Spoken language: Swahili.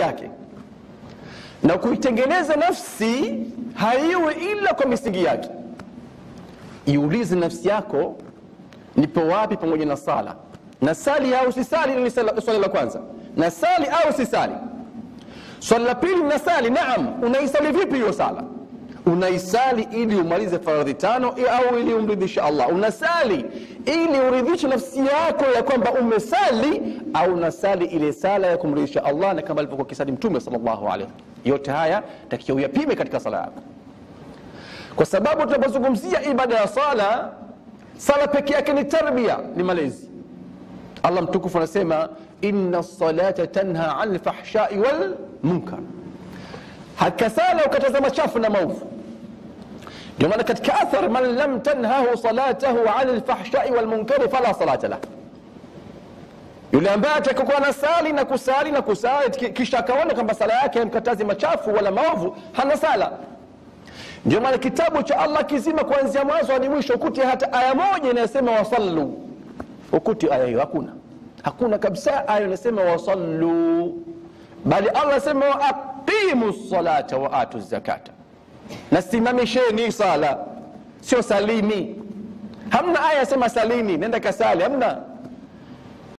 yake. Na kuitengeneza nafsi haiwe ila kwa misingi yake. Iulize nafsi yako nipo wapi pamoja na sala? Na sali au sisali ni swali la kwanza. Na sali au sisali? Swali la pili na sali naam unaisali vipi hiyo sala? Unaisali ili umalize faradhi tano au ili umridhishe allah? Unasali ili uridhishe nafsi yako ya kwamba umesali au nasali ile sala ya kumridhisha allah na kama alivyokuwa kisali mtume sallallahu alaihi wasallam. yote haya takiwa uyapime katika sala yako. Kwa sababu tunapozungumzia ibada ya sala sala peke yake ni tarbia ni malezi. Allah mtukufu anasema inna salata tanha an lfahshai walmunkar. Hakika sala ukatazama chafu na maovu ndio maana katika athar man lam tanhahu salatahu ani lfahshai walmunkari fala salata lah. Yule ambaye atakokuwa na sali na kusali na kusali kisha akaona kwamba sala yake haimkatazi machafu wala maovu hana sala. Ndio maana kitabu cha allah kizima kuanzia mwanzo hadi mwisho ukuti hata aya moja inayosema wasallu. Ukuti aya hiyo hakuna. Hakuna kabisa aya inayosema wasallu. Bali allah asema waaqimu salata waatu zakata nasimamisheni sala. Sio salini. Hamna aya yasema salini. Nenda kasali. Hamna